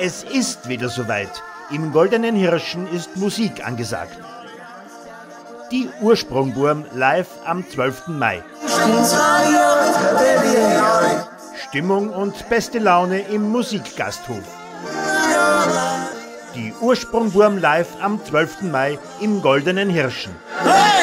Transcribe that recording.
Es ist wieder soweit. Im Goldenen Hirschen ist Musik angesagt. Die Ursprungwurm live am 12. Mai. Stimmung und beste Laune im Musikgasthof. Die Ursprungwurm live am 12. Mai im Goldenen Hirschen. Hey!